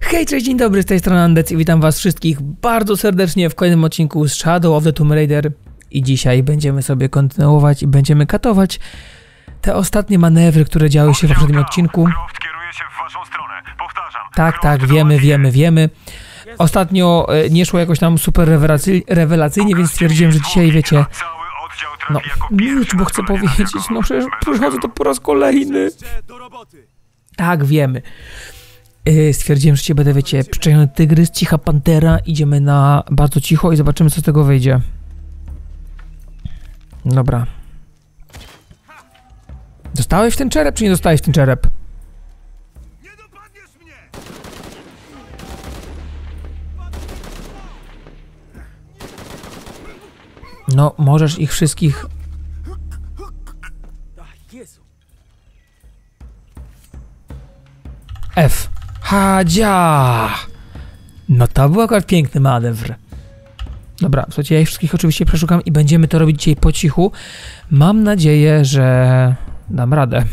Hej, cześć, dzień dobry, z tej strony Andec i witam was wszystkich bardzo serdecznie w kolejnym odcinku z Shadow of the Tomb Raider. I dzisiaj będziemy sobie kontynuować i będziemy katować te ostatnie manewry, które działy się w poprzednim odcinku. Croft kieruje się w waszą stronę. Powtarzam. Tak, tak, wiemy, wiemy, wiemy. Ostatnio e, nie szło jakoś tam super rewelacy- rewelacyjnie, więc stwierdziłem, że dzisiaj, wiecie, no, milcz, bo chcę powiedzieć, no przecież przychodzę to po raz kolejny. Jeszcze do roboty. Tak, wiemy. Yy, stwierdziłem, że cię będę, wiecie, przyczajony tygrys, cicha pantera, idziemy na bardzo cicho i zobaczymy, co z tego wyjdzie. Dobra. Dostałeś w ten czerep, czy nie dostałeś w ten czerep? No, możesz ich wszystkich... F. Hadzia! No to był akurat piękny manewr. Dobra, słuchajcie, ja ich wszystkich oczywiście przeszukam i będziemy to robić dzisiaj po cichu. Mam nadzieję, że dam radę.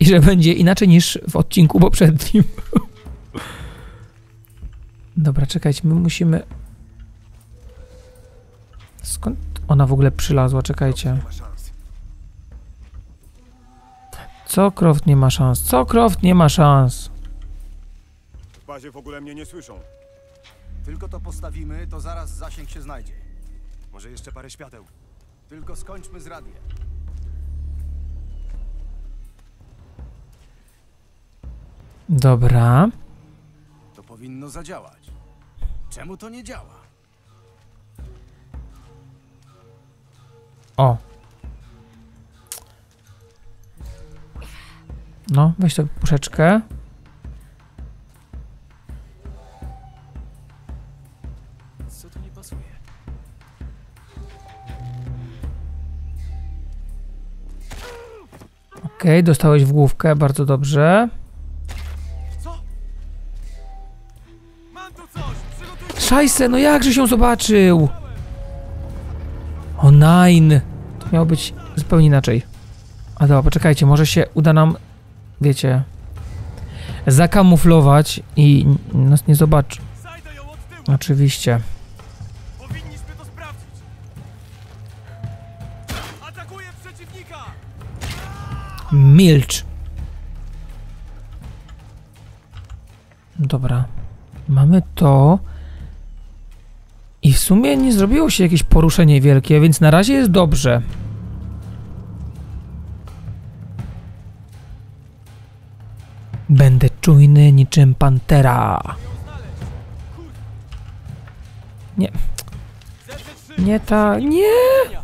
I że będzie inaczej niż w odcinku poprzednim. Dobra, czekajcie, my musimy... Skąd ona w ogóle przylazła? Czekajcie. Co Croft nie ma szans? Co Croft nie ma szans? W bazie w ogóle mnie nie słyszą. Tylko to postawimy, to zaraz zasięg się znajdzie. Może jeszcze parę świateł. Tylko skończmy z radiem. Dobra. To powinno zadziałać. Czemu to nie działa? O. No, weź sobie puszeczkę. Okej, dostałeś w główkę, bardzo dobrze. Szajse, no jakże się zobaczył? O nine. To miało być zupełnie inaczej. A dobra, poczekajcie, może się uda nam, wiecie, zakamuflować i nas nie zobaczy. Oczywiście. Milcz. Dobra. Mamy to. I w sumie nie zrobiło się jakieś poruszenie wielkie, więc na razie jest dobrze. Będę czujny niczym pantera. Nie, ZZ3! nie ta, nie!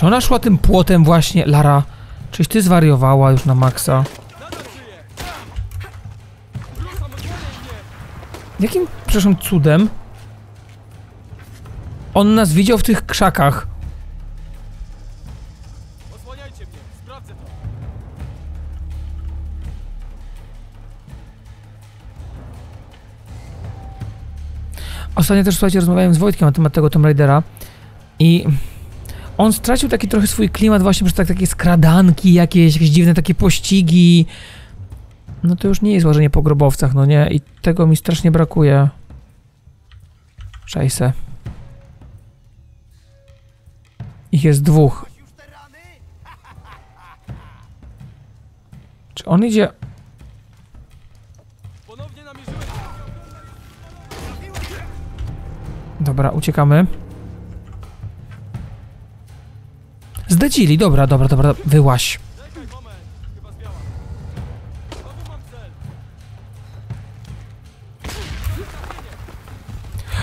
Czy ona szła tym płotem właśnie, Lara? Czyś ty zwariowała już na maksa? Jakim, przepraszam, cudem? On nas widział w tych krzakach. Ostatnio też, słuchajcie, rozmawiałem z Wojtkiem na temat tego Tomb Raidera i on stracił taki trochę swój klimat właśnie przez tak, takie skradanki, jakieś, jakieś dziwne takie pościgi. No to już nie jest łażenie po grobowcach, no nie? I tego mi strasznie brakuje. Szajse. Ich jest dwóch. Czy on idzie... Dobra, uciekamy. Zdecili, dobra, dobra, dobra, wyłaś.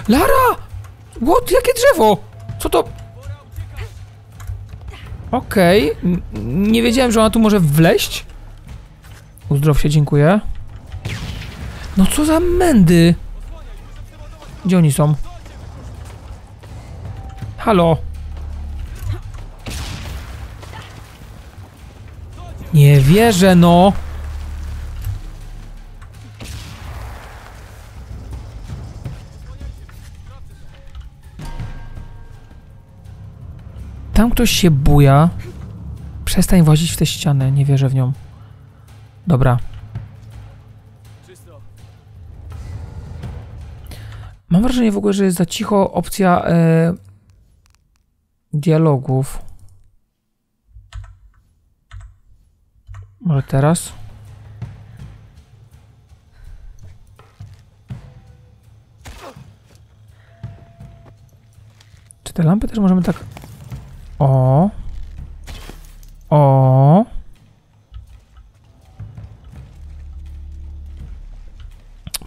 Lara! What? Jakie drzewo? Co to? Okej. N- Nie wiedziałem, że ona tu może wleść. Uzdrow się, dziękuję. No co za mędy? Gdzie oni są? Halo? Nie wierzę, no! Tam ktoś się buja. Przestań włazić w tę ścianę, nie wierzę w nią. Dobra. Mam wrażenie w ogóle, że jest za cicho opcja e, dialogów. Może teraz? Czy te lampy też możemy tak... O. O.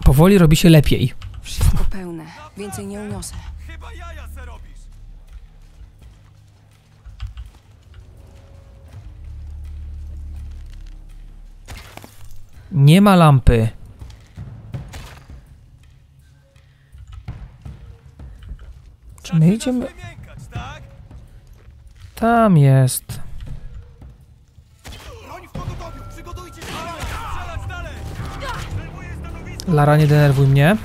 Powoli robi się lepiej. Wszystko pełne. Więcej nie uniosę. Nie ma lampy. Czy my idziemy? Tam jest. Lara, nie denerwuj mnie.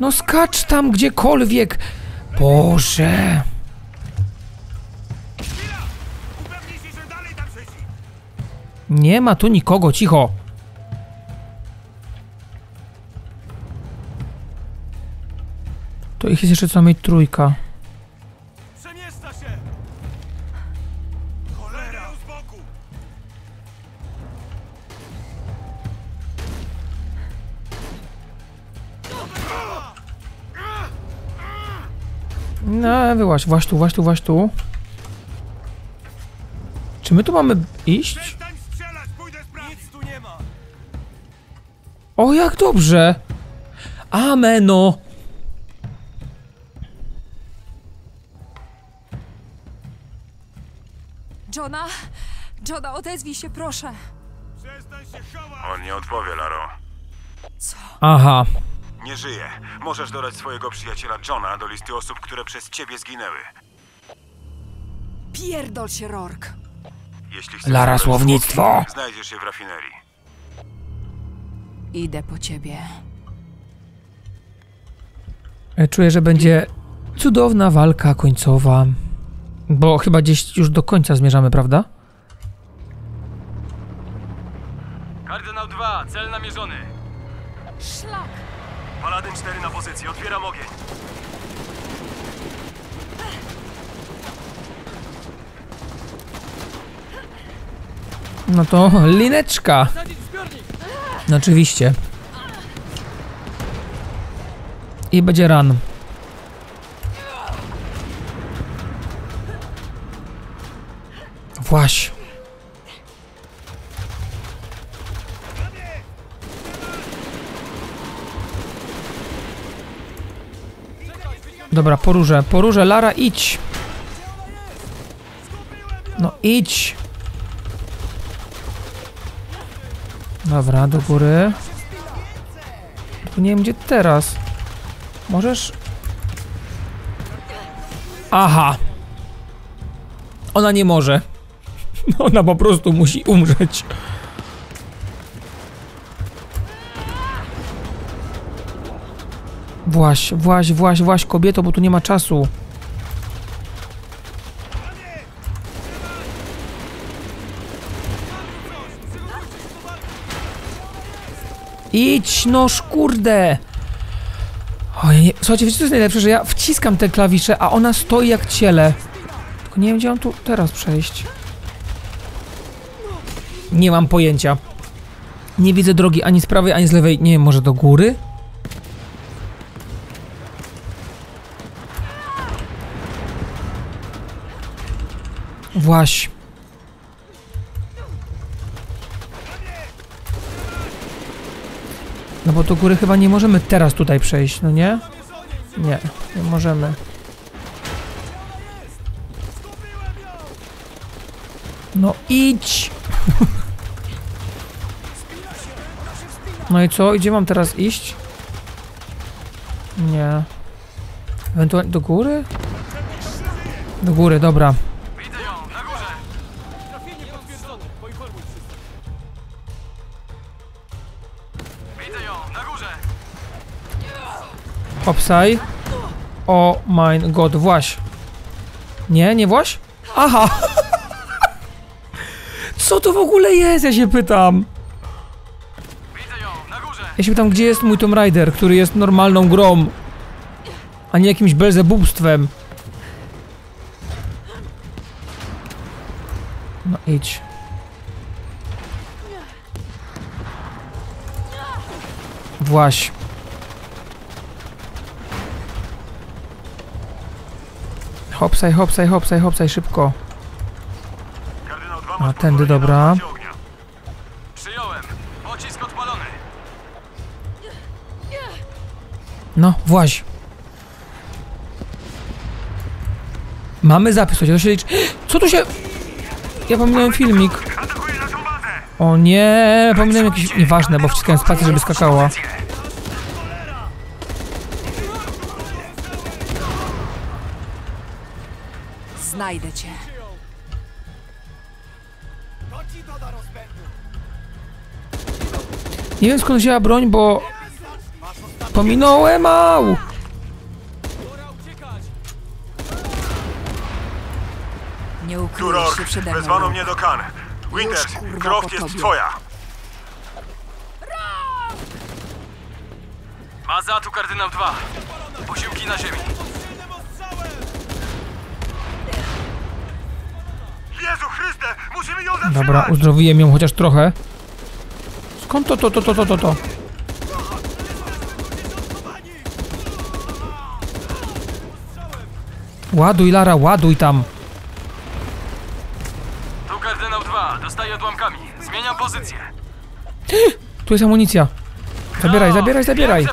No skacz tam gdziekolwiek. Boże. Nie ma tu nikogo, cicho. To ich jest jeszcze co najmniej trójka. Przemieszcza się. Cholera z boku. No, wyłaź, właź tu, właź tu, właź tu. Czy my tu mamy iść? O, jak dobrze! Ameno! Johna? Johna, odezwij się, proszę. Przestań się chować. On nie odpowie, Laro. Aha. Nie żyje. Możesz dodać swojego przyjaciela Johna do listy osób, które przez ciebie zginęły. Pierdol się, Rork. Jeśli chcesz Lara, słownictwo. Znajdziesz się w rafinerii. Idę po ciebie. E, Czuję, że będzie cudowna walka końcowa. Bo chyba gdzieś już do końca zmierzamy, prawda? Kardynał 2, cel namierzony. Szlak! Paladyn 4 na pozycji, otwieram ogień. No to lineczka. No oczywiście. I będzie run. Właś. Dobra, poróżę, poróżę, Lara, idź. No idź. Dobra, do góry. Tylko nie wiem gdzie teraz. Możesz. Aha. Ona nie może. Ona po prostu musi umrzeć. Właś, właś, właś, właś kobieto, bo tu nie ma czasu. Idź, no kurde! Oj, słuchajcie, wiecie co jest najlepsze, że ja wciskam te klawisze, a ona stoi jak ciele. Tylko nie wiem, gdzie mam tu teraz przejść. Nie mam pojęcia. Nie widzę drogi ani z prawej, ani z lewej. Nie wiem, może do góry? Właś. Bo do góry chyba nie możemy teraz tutaj przejść, no nie? Nie, nie możemy. No idź! No i co? Gdzie mam teraz iść? Nie. Ewentualnie do góry? Do góry, dobra. Obsaj. O mein god, Właś. Nie, nie Właś? Aha! Co to w ogóle jest, ja się pytam. Ja się pytam, gdzie jest mój Tomb Raider, który jest normalną grą, a nie jakimś belzebubstwem. No idź. Właś. Hopsaj, hopsaj, hopsaj, hopsaj, szybko. Kardynał 2 A, tędy, dobra. Przyjąłem. Pocisk odpalony. No, właź. Mamy zapis, to się liczy. Co tu się... Ja pominąłem filmik. O nie, pominąłem jakieś... Nieważne, bo wciskałem spację, żeby skakała. Znajdę cię. Nie wiem skąd wzięła broń, bo... Pominąłem, au! Nie ukryjesz się przede wezwano mną. mnie do Kan. Winters, Croft jest twoja. Baza tu kardynał 2. Posiłki na ziemi. Jezu Chryste, musimy ją zatrzymać! Dobra, uzdrowiłem ją chociaż trochę. Skąd to, to, to, to, to, to, to? Ładuj, Lara, ładuj tam. Tu kardynał 2. Dostaję odłamkami. Zmieniam pozycję. Tu jest amunicja. Zabieraj, No, zabieraj, zabieraj.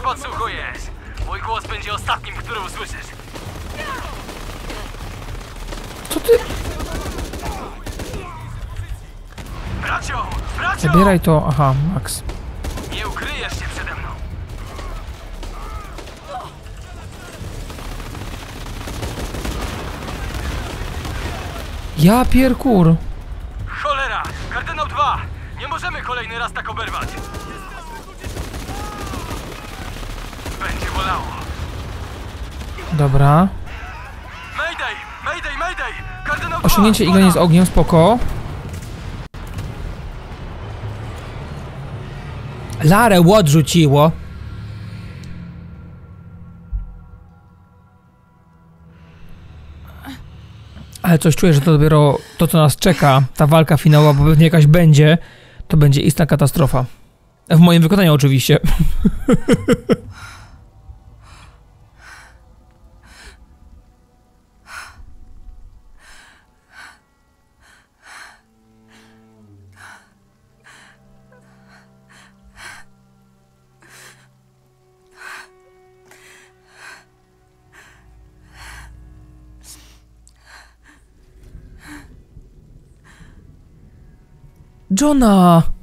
Zabieraj to. Aha, Max. Nie ukryjesz się przede mną. Ja pierkur. Cholera! Kardynał 2! Nie możemy kolejny raz tak oberwać. Będzie bolało. Dobra. Mayday! Mayday! Mayday! Kardynał 2! Osiągnięcie iglenie z ogniem, spoko. Larę odrzuciło. Ale coś czuję, że to dopiero to, co nas czeka, ta walka finałowa, bo pewnie jakaś będzie, to będzie istna katastrofa. W moim wykonaniu oczywiście. Johna!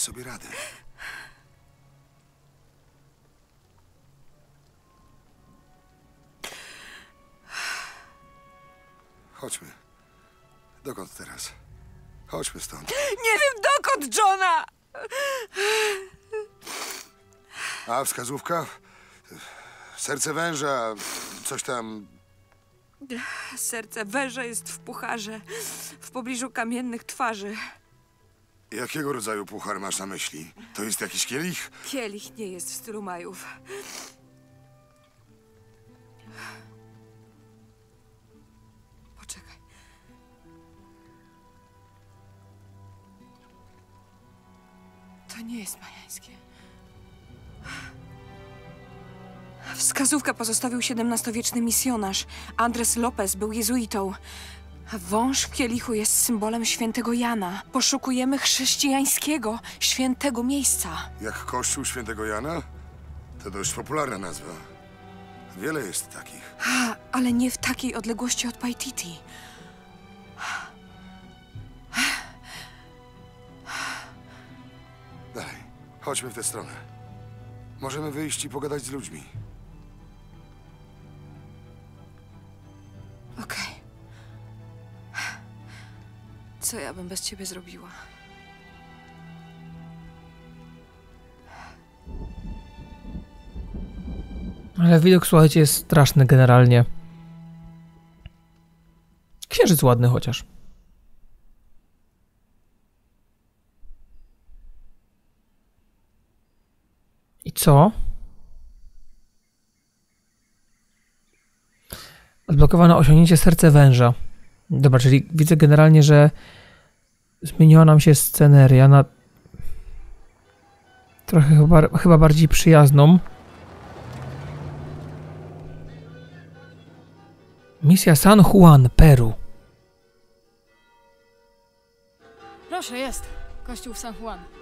Sobie radę. Chodźmy. Dokąd teraz? Chodźmy stąd. Nie wiem dokąd, Johna! A wskazówka? Serce węża, coś tam. Serce węża jest w pucharze, w pobliżu kamiennych twarzy. Jakiego rodzaju puchar masz na myśli? To jest jakiś kielich? Kielich nie jest w stylu Majów. Poczekaj. To nie jest majańskie. Wskazówkę pozostawił XVII-wieczny misjonarz. Andres Lopez był jezuitą. Wąż w kielichu jest symbolem świętego Jana. Poszukujemy chrześcijańskiego, świętego miejsca. Jak Kościół Świętego Jana? To dość popularna nazwa. Wiele jest takich. A, ale nie w takiej odległości od Paititi. Dalej, chodźmy w tę stronę. Możemy wyjść i pogadać z ludźmi. Okej. Co ja bym bez ciebie zrobiła? Ale widok, słuchajcie, jest straszny generalnie. Księżyc ładny chociaż. I co? Odblokowano osiągnięcie serce węża. Dobra, czyli widzę generalnie, że zmieniła nam się sceneria na trochę chyba, chyba bardziej przyjazną. Misja San Juan, Peru. Proszę, jest. Kościół w San Juan.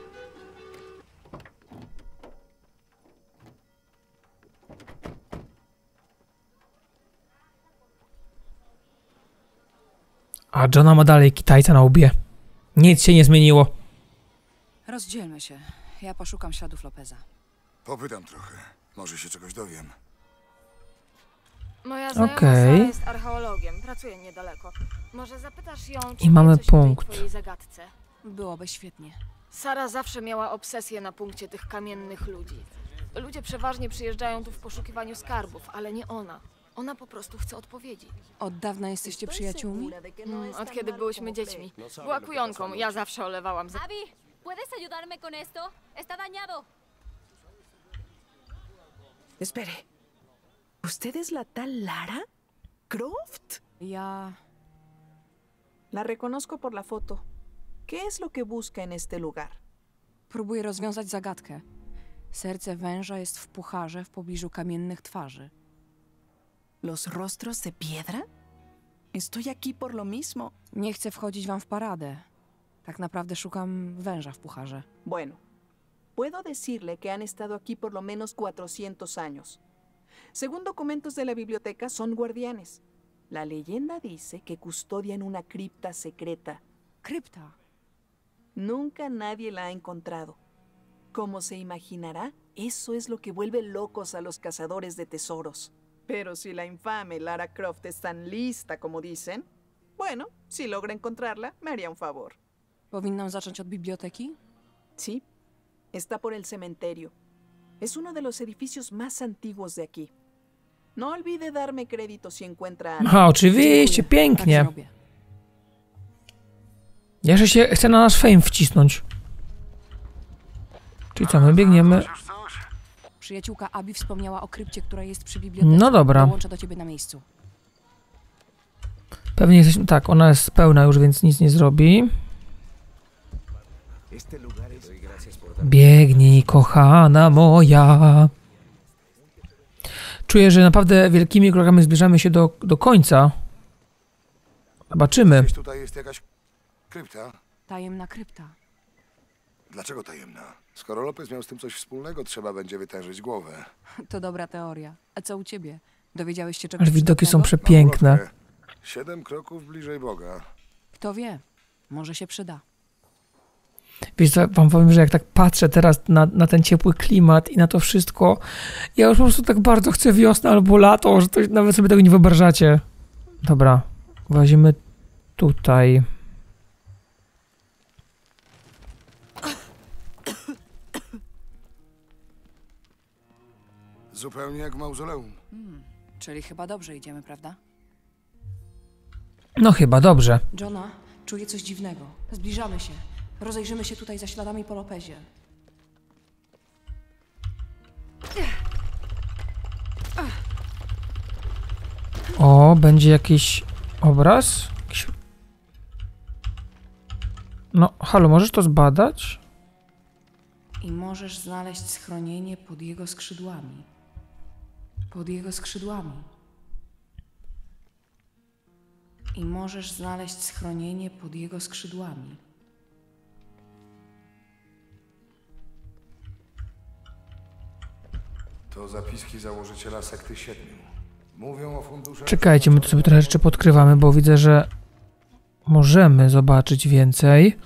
A Johna ma dalej Kitajca na łbie. Nic się nie zmieniło. Rozdzielmy się. Ja poszukam śladów Lopeza. Popytam trochę. Może się czegoś dowiem. Moja znajoma Okej. Sara jest archeologiem, pracuje niedaleko. Może zapytasz ją, czy I mamy punkt. twojej zagadce. Byłoby świetnie. Sara zawsze miała obsesję na punkcie tych kamiennych ludzi. Ludzie przeważnie przyjeżdżają tu w poszukiwaniu skarbów, ale nie ona. Ona po prostu chce odpowiedzi. Od dawna jesteście przyjaciółmi? Mm, od kiedy byłyśmy dziećmi. Była kujonką, ja zawsze olewałam za... Abby, ¿puedes ayudarme con esto? Está dañado. Espere. ¿Usted es la tal Lara? ¿Croft? Ja... La reconozco por la foto. ¿Qué es lo que busca en este lugar? Próbuję rozwiązać zagadkę. Serce węża jest w pucharze w pobliżu kamiennych twarzy. ¿Los rostros de piedra? Estoy aquí por lo mismo. Nie chcę wchodzić wam w paradę. Tak naprawdę szukam węża w pucharze. Bueno, puedo decirle que han estado aquí por lo menos 400 años. Según documentos de la biblioteca, son guardianes. La leyenda dice que custodian una cripta secreta. Krypta. Nunca nadie la ha encontrado. Como se imaginará, eso es lo que vuelve locos a los cazadores de tesoros. Pero si la infame Lara Croft es tan lista como dicen, bueno, si logra encontrarla, me haría un favor. Powinnam zacząć od biblioteki? Sí, está por el cementerio. Es uno de los edificios más antiguos de aquí. No olvide darme crédito si encuentra algo. Aha, oczywiście, Dziękuję. pięknie. Jeszcze się chce na nasz fame wcisnąć. Czyli co, my biegniemy... Przyjaciółka Abi wspomniała o krypcie, która jest przy bibliotece. No dobra. Dołączę do ciebie na miejscu. Pewnie jesteśmy... Tak, ona jest pełna już, więc nic nie zrobi. Biegnij, kochana moja. Czuję, że naprawdę wielkimi krokami zbliżamy się do, do końca. Zobaczymy. Gdzieś tutaj jest jakaś krypta. Tajemna krypta. Dlaczego tajemna? Skoro Lopez miał z tym coś wspólnego, trzeba będzie wytężyć głowę. To dobra teoria. A co u ciebie? Dowiedziałeś się czegoś Ale widoki są przydatnego? przepiękne. Ulotkę. Siedem kroków bliżej Boga. Kto wie? Może się przyda. Wiesz co, wam powiem, że jak tak patrzę teraz na, na ten ciepły klimat i na to wszystko, ja już po prostu tak bardzo chcę wiosnę albo lato, że to nawet sobie tego nie wyobrażacie. Dobra, włazimy tutaj. Zupełnie jak w mauzoleum. Czyli chyba dobrze idziemy, prawda? No chyba dobrze. Johna, czuję coś dziwnego. Zbliżamy się. Rozejrzymy się tutaj za śladami po Lopezie. O, będzie jakiś obraz? Jakiś... No, halo, możesz to zbadać? I możesz znaleźć schronienie pod jego skrzydłami. Pod jego skrzydłami. i możesz znaleźć schronienie pod jego skrzydłami. To zapiski założyciela sekty siedmiu. Mówią o funduszach... Czekajcie, my tu sobie trochę rzeczy podkrywamy, bo widzę, że możemy zobaczyć więcej.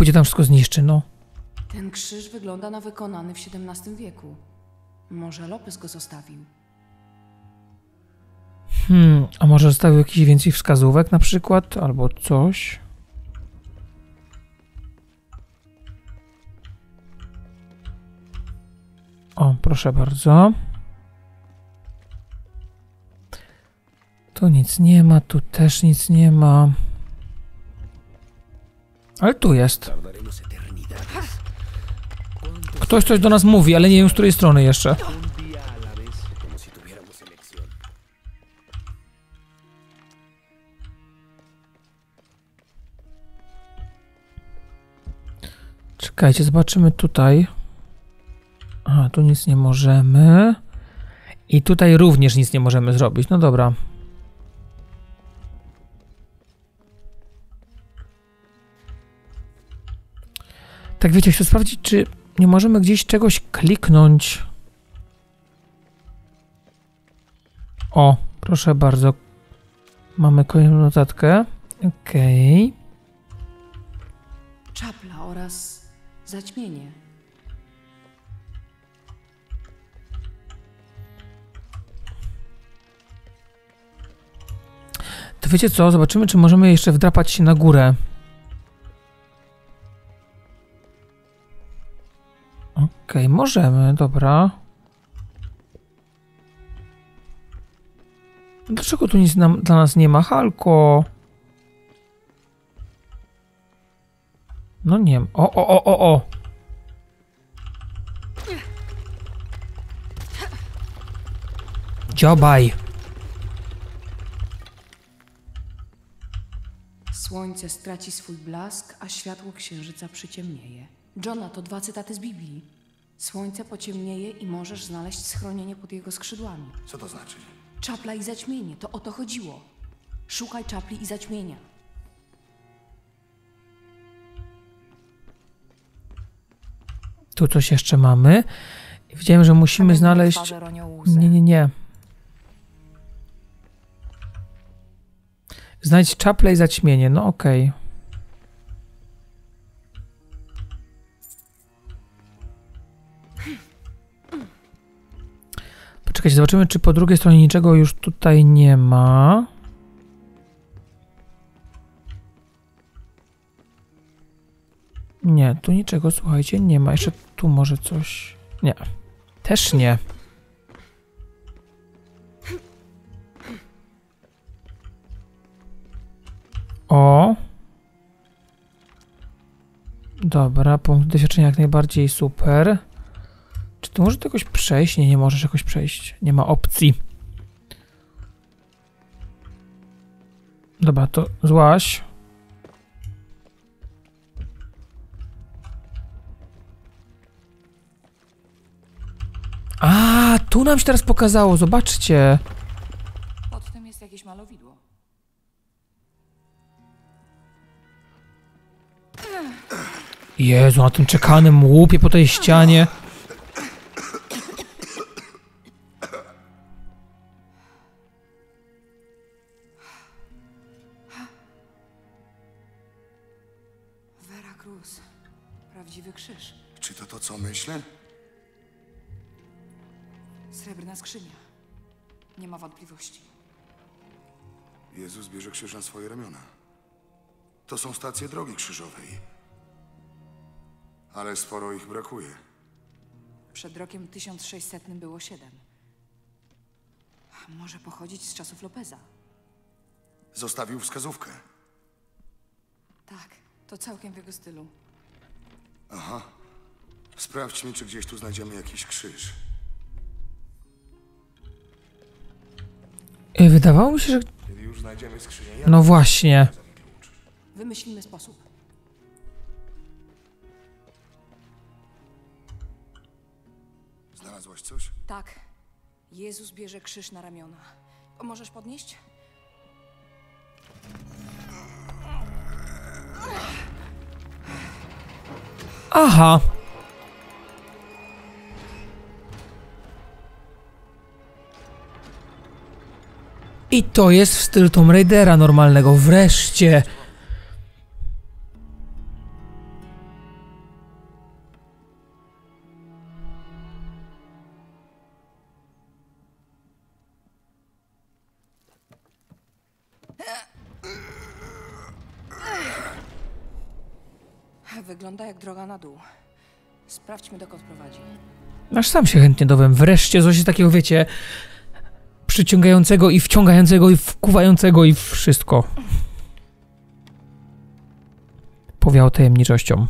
Pójdzie, tam wszystko zniszczy, no. Ten krzyż wygląda na wykonany w XVII wieku. Może Lopez go zostawił. Hmm, a może zostawił jakiś więcej wskazówek na przykład, albo coś? O, proszę bardzo. Tu nic nie ma, tu też nic nie ma. Ale tu jest. Ktoś coś do nas mówi, ale nie wiem z której strony jeszcze. Czekajcie, zobaczymy tutaj. Aha, tu nic nie możemy. I tutaj również nic nie możemy zrobić. No dobra. Tak wiecie, chcę sprawdzić, czy nie możemy gdzieś czegoś kliknąć. O, proszę bardzo. Mamy kolejną notatkę. Okej. Czapla oraz zaćmienie. To wiecie co? Zobaczymy, czy możemy jeszcze wdrapać się na górę. Okej, możemy, dobra. Dlaczego tu nic nam, dla nas nie ma? Halko! No nie wiem. O, o, o, o, o! Dziobaj! Słońce straci swój blask, a światło księżyca przyciemnieje. Johna, to dwa cytaty z Biblii. Słońce pociemnieje i możesz znaleźć schronienie pod jego skrzydłami. Co to znaczy? Czapla i zaćmienie, to o to chodziło. Szukaj czapli i zaćmienia. Tu coś jeszcze mamy. Widziałem, że musimy znaleźć... Nie, nie, nie. Znajdź czaple i zaćmienie. No okej. Poczekajcie, zobaczymy, czy po drugiej stronie niczego już tutaj nie ma. Nie, tu niczego, słuchajcie, nie ma. Jeszcze tu może coś. Nie. Też nie. O. Dobra, punkt doświadczenia jak najbardziej super. To jakoś przejść? Nie, nie możesz jakoś przejść. Nie ma opcji. Dobra, to złaś. A, tu nam się teraz pokazało, zobaczcie. Pod tym jest jakieś malowidło. Jezu, na tym czekanym łupie po tej ścianie. Na swoje ramiona. To są stacje drogi krzyżowej. Ale sporo ich brakuje. Przed rokiem 1600 było siedem. Może pochodzić z czasów Lopeza. Zostawił wskazówkę. Tak, to całkiem w jego stylu. Aha. Sprawdźmy, czy gdzieś tu znajdziemy jakiś krzyż. E, Wydawało mi się, że już znajdziemy skrzynię. No właśnie. Wymyślimy sposób. Znalazłaś coś? Tak. Jezus bierze krzyż na ramiona. Możesz podnieść? Aha. I to jest w stylu Tomb Raidera normalnego. Wreszcie. Wygląda jak droga na dół. Sprawdźmy, dokąd prowadzi. Aż sam się chętnie dowiem. Wreszcie coś takiego, wiecie, przyciągającego i wciągającego i wkuwającego i wszystko. Powiało tajemniczością.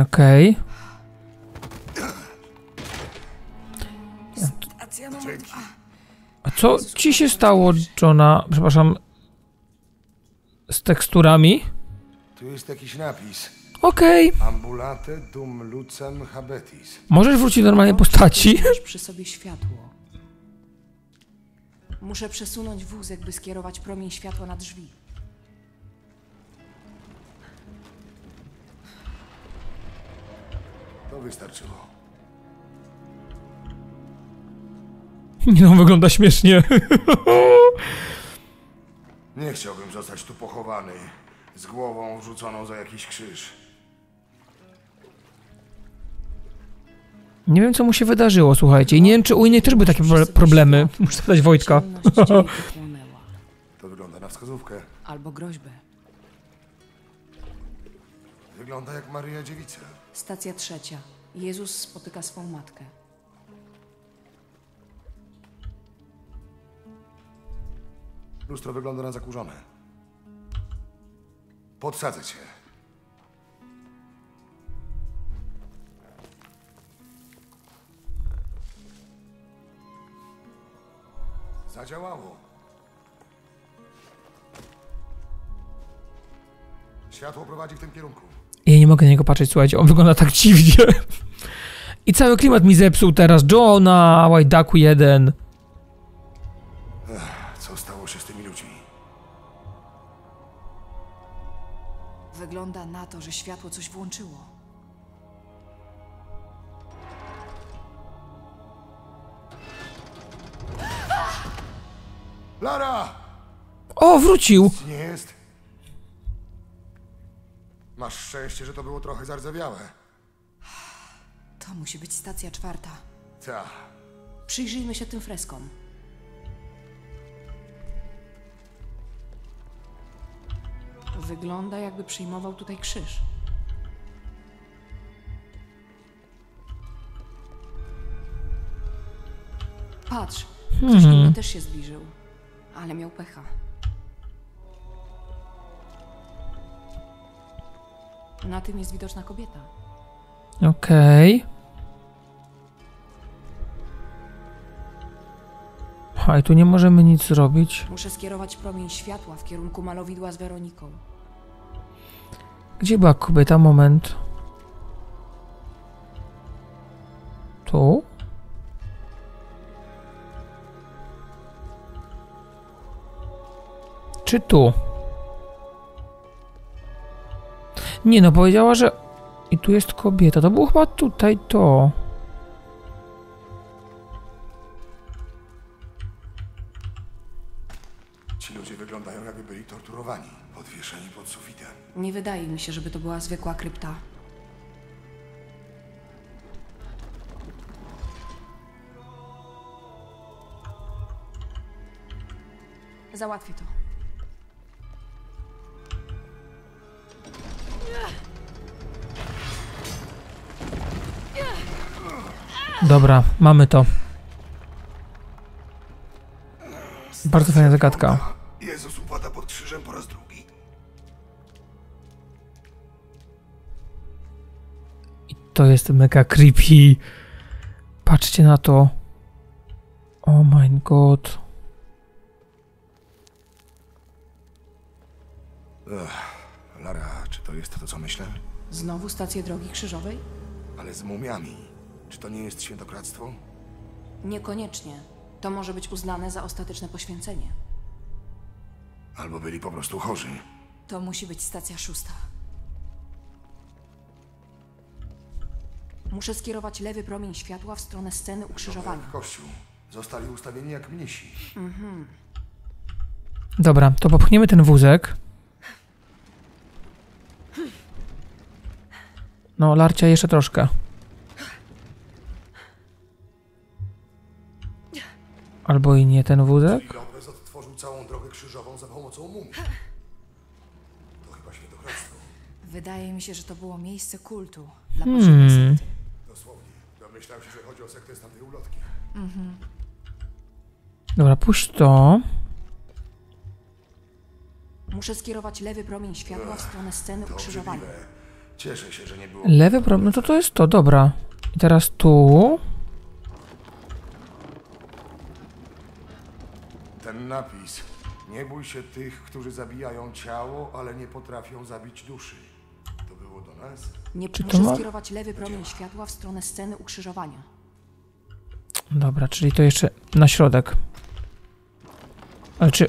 Okej. Dwa. A co ci się stało, Johna, przepraszam, z teksturami? Tu jest jakiś napis. Okej. Ambulate dum lucem habetis. Możesz wrócić do normalnej postaci. Masz przy sobie światło. Muszę przesunąć wózek, by skierować promień światła na drzwi. To wystarczyło. Nie no, wygląda śmiesznie. Nie chciałbym zostać tu pochowany. Z głową wrzuconą za jakiś krzyż. Nie wiem, co mu się wydarzyło, słuchajcie. I nie wiem, czy u innych też były takie pro- problemy. Muszę zapytać Wojtka. To wygląda na wskazówkę. Albo groźbę. Wygląda jak Maryja Dziewica. Stacja trzecia. Jezus spotyka swą matkę. Lustro wygląda na zakurzone. Podsadzę cię. Zadziałało. Światło prowadzi w tym kierunku. Ja nie mogę na niego patrzeć, słuchajcie. On wygląda tak dziwnie. I cały klimat mi zepsuł teraz. Johna, Łajdaku 1. Co Wygląda na to, że światło coś włączyło. Lara! O, wrócił! Nie jest? Masz szczęście, że to było trochę zardzewiałe. To musi być stacja czwarta. Ta. Przyjrzyjmy się tym freskom. Wygląda, jakby przyjmował tutaj krzyż. Patrz, ktoś inny też się zbliżył, ale miał pecha. Na tym jest widoczna kobieta. Okej. A i tu nie możemy nic zrobić. Muszę skierować promień światła w kierunku malowidła z Weroniką. Gdzie była kobieta? Moment. Tu? Czy tu? Nie no, powiedziała, że... I tu jest kobieta. To było chyba tutaj to. Wydaje mi się, żeby to była zwykła krypta. Załatwię to. Dobra, mamy to. Bardzo fajna zagadka. To jest mega creepy. Patrzcie na to. Oh my god. Lara, czy to jest to, co myślę? Znowu stację drogi krzyżowej? Ale z mumiami. Czy to nie jest świętokradztwo? Niekoniecznie. To może być uznane za ostateczne poświęcenie. Albo byli po prostu chorzy. To musi być stacja szósta. Muszę skierować lewy promień światła w stronę sceny ukrzyżowania. Jak kościół. Zostali ustawieni jak mnisi. Dobra, to popchniemy ten wózek. No, Larcia jeszcze troszkę. Albo i nie ten wózek. Lopez odtworzył całą drogę krzyżową za pomocą mumii. To chyba świętokradztwo. Wydaje mi się, że to było miejsce kultu dla Hmm. Potrzeby sekty. Dosłownie. Domyślał się, że chodzi o sektę z tamtej ulotki. Dobra, puść to. Muszę skierować lewy promień światła w stronę sceny To ukrzyżowania. obrzydliwe. Cieszę się, że nie było... Lewy problem, no to to jest to, dobra. I teraz tu. Ten napis. Nie bój się tych, którzy zabijają ciało, ale nie potrafią zabić duszy. Do nas? Nie Czy to muszę skierować lewy promień światła w stronę sceny ukrzyżowania. Dobra, czyli to jeszcze na środek. Ale czy...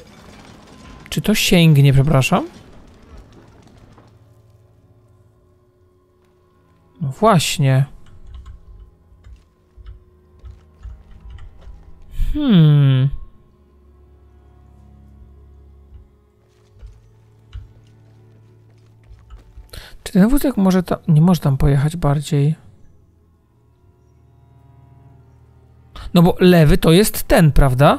Czy to sięgnie, przepraszam? No właśnie. Hmm. Ten wózek może tam... Nie może tam pojechać bardziej? No bo lewy to jest ten, prawda?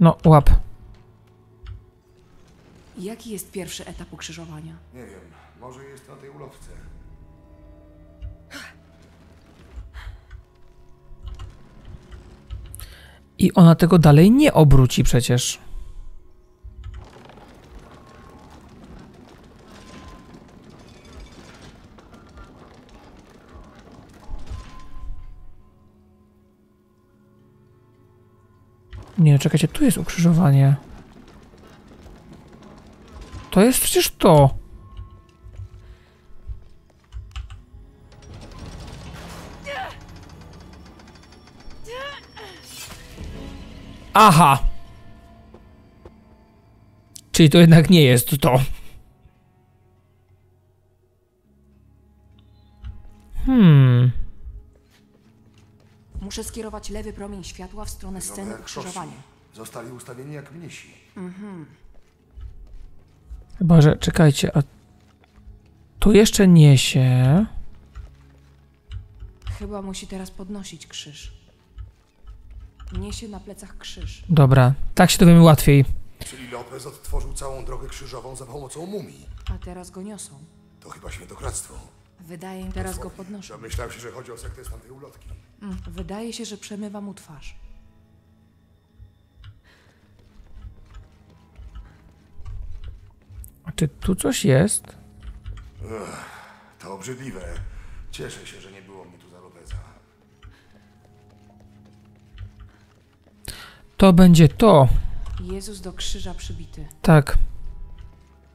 No, łap. Jaki jest pierwszy etap ukrzyżowania? Nie wiem. Może jest na tej ulotce. I ona tego dalej nie obróci przecież. Czekajcie, tu jest ukrzyżowanie. To jest przecież to. Aha! Czyli to jednak nie jest to. Skierować lewy promień światła w stronę Wygląda sceny jak ukrzyżowania. Zostali ustawieni jak mnisi. Chyba, że czekajcie, a tu jeszcze niesie. Chyba musi teraz podnosić krzyż. Niesie na plecach krzyż. Dobra, tak się dowiemy łatwiej. Czyli Lopez odtworzył całą drogę krzyżową za pomocą mumii. A teraz go niosą. To chyba świętokradztwo. Wydaje mi się, teraz go podnoszą. Domyślał się, że chodzi o sektę z tamtej ulotki. Wydaje się, że przemywa mu twarz. A czy tu coś jest? To obrzydliwe. Cieszę się, że nie było mnie tu za Lopeza. To będzie to. Jezus do krzyża przybity. Tak.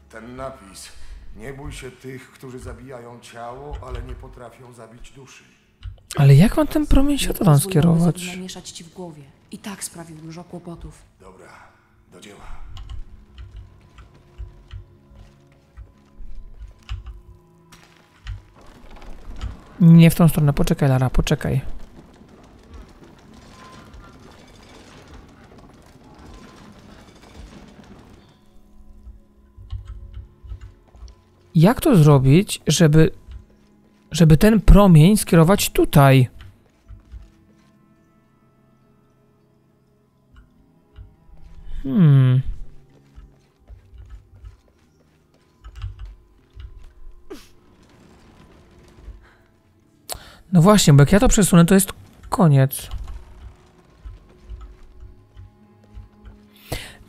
Ten napis. Nie bój się tych, którzy zabijają ciało, ale nie potrafią zabić duszy. Ale jak mam ten promień światła skierować? Lopezowi namieszać ci w głowie. I tak sprawił dużo kłopotów. Dobra, do dzieła. Nie w tą stronę. Poczekaj, Lara, poczekaj. Jak to zrobić, żeby, żeby ten promień skierować tutaj? Hmm. No właśnie, bo jak ja to przesunę, to jest koniec.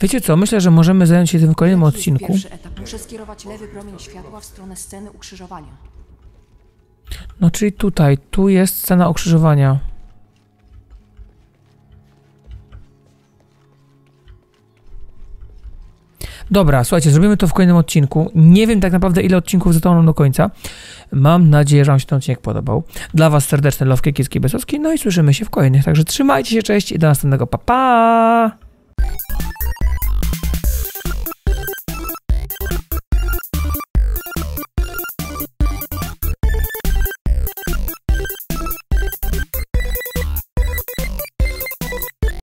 Wiecie co, myślę, że możemy zająć się tym w kolejnym odcinku. Muszę skierować lewy promień światła w stronę sceny ukrzyżowania. No czyli tutaj, tu jest scena ukrzyżowania. Dobra, słuchajcie, zrobimy to w kolejnym odcinku. Nie wiem tak naprawdę, ile odcinków zostało do końca. Mam nadzieję, że Wam się ten odcinek podobał. Dla Was serdeczne lawki kieckie besowskie, no i słyszymy się w kolejnych. Także trzymajcie się, cześć i do następnego. Pa, pa!